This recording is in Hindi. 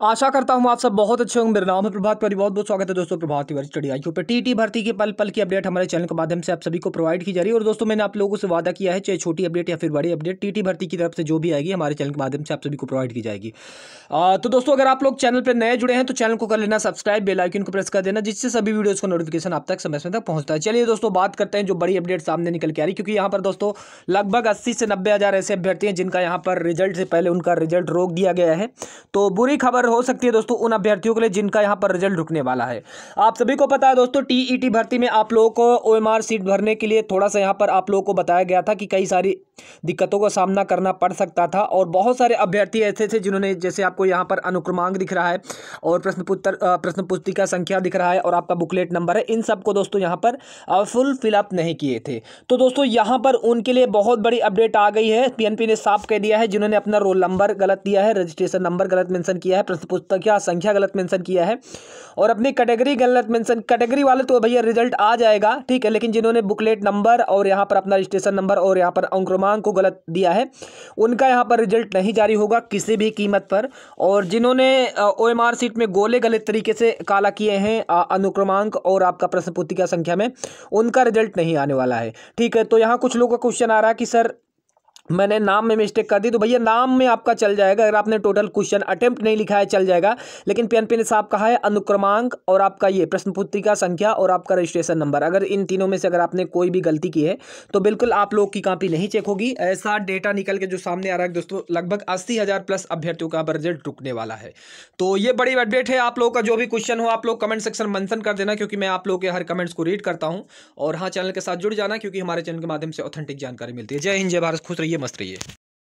आशा करता हूँ आप सब बहुत अच्छे होंगे। मेरा नाम है प्रभात परी बहुत बहुत स्वागत है दोस्तों प्रभात तिवारी स्टडी आई पे टीटी भर्ती के पल पल की अपडेट हमारे चैनल के माध्यम से आप सभी को प्रोवाइड की जा रही है। और दोस्तों मैंने आप लोगों से वादा किया है चाहे छोटी अपडेट या फिर बड़ी अपडेट टीटी भर्ती की तरफ़ से जो भी आएगी हमारे चैनल के माध्यम से आप सभी को प्रोवाइड की जाएगी। आ, तो दोस्तों अगर आप लोग चैनल पर नए जुड़े हैं तो चैनल को कर लेना सब्सक्राइब बेलाइकन को प्रेस कर देना जिससे सभी वीडियोज़ का नोटिफिकेशन आप तक समय समय तक पहुँचता है। चलिए दोस्तों बात करते हैं जो बड़ी अपडेट सामने निकल के आ रही क्योंकि यहाँ पर दोस्तों लगभग अस्सी से नब्बे ऐसे अभ्यर्थी हैं जिनका यहाँ पर रिज़ल्ट से पहले उनका रिज़ल्ट रोक दिया गया है। तो बुरी खबर हो सकती है दोस्तों उन अभ्यर्थियों के लिए जिनका यहाँ पर रिज़ल्ट रुकने वाला है। आप सभी को पता है दोस्तों, टीईटी भर्ती में आप लोगों को ओएमआर सीट भरने के लिए थोड़ा सा यहाँ पर आप लोगों को बताया गया था कि कई सारी दिक्कतों का सामना करना पड़ सकता था और बहुत सारे अभ्यर्थी ऐसे थे जिन्होंने, जैसे आपको यहाँ पर अनुक्रमांक दिख रहा है और प्रश्न पुत्र प्रश्न पुस्तिका संख्या दिख रहा है और आपका बुकलेट नंबर है। इन सबको दोस्तों यहाँ पर फुल फिलअप नहीं किए थे। तो दोस्तों यहाँ पर उनके लिए बहुत बड़ी अपडेट आ गई है। पीएनपी ने साफ़ कह दिया है, जिन्होंने अपना रोल नंबर गलत दिया है, रजिस्ट्रेशन नंबर गलत मेंशन किया है प्रश्न पुस्तक संख्या गलत मेंशन किया है। और अपनी कैटेगरी गलत मेंशन, कैटेगरी वाले तो भैया रिज़ल्ट आ जाएगा, ठीक है, लेकिन जिन्होंने बुकलेट नंबर और यहाँ पर अपना रजिस्ट्रेशन नंबर और यहाँ पर अंक्रमांक को गलत दिया है, उनका यहाँ पर रिज़ल्ट नहीं जारी होगा किसी भी कीमत पर। और जिन्होंने ओ एम सीट में गोले गलत तरीके से काला किए हैं अनुक्रमांक और आपका प्रश्न पुस्तिका संख्या में, उनका रिज़ल्ट नहीं आने वाला है, ठीक है। तो यहाँ कुछ लोगों का क्वेश्चन आ रहा है कि, सर मैंने नाम में मिस्टेक कर दी तो भैया नाम में आपका चल जाएगा। अगर आपने टोटल क्वेश्चन अटेम्प्ट नहीं लिखा है, चल जाएगा। लेकिन पीएनपी ने साहब कहा है, अनुक्रमांक और आपका ये प्रश्न पुस्तिका संख्या और आपका रजिस्ट्रेशन नंबर अगर इन तीनों में से अगर आपने कोई भी गलती की है तो बिल्कुल आप लोग की कापी नहीं चेक होगी। ऐसा डेटा निकल के जो सामने आ रहा है, दोस्तों, लगभग अस्सी प्लस अभ्यर्थियों का रिज़ल्ट रुकने वाला है। तो ये बड़ी अपडेट है। आप लोगों का जो भी क्वेश्चन हो, आप लोग कमेंट सेक्शन मेंशन कर देना, क्योंकि मैं आप लोग के हर कमेंट्स को रीड करता हूँ। और हाँ चैनल के साथ जुड़ जाना, क्योंकि हमारे चैनल के माध्यम से ऑथेंटिक जानकारी मिलती है। जय हिंद, जय भारत, खुश रहिए। मस्त रहिए।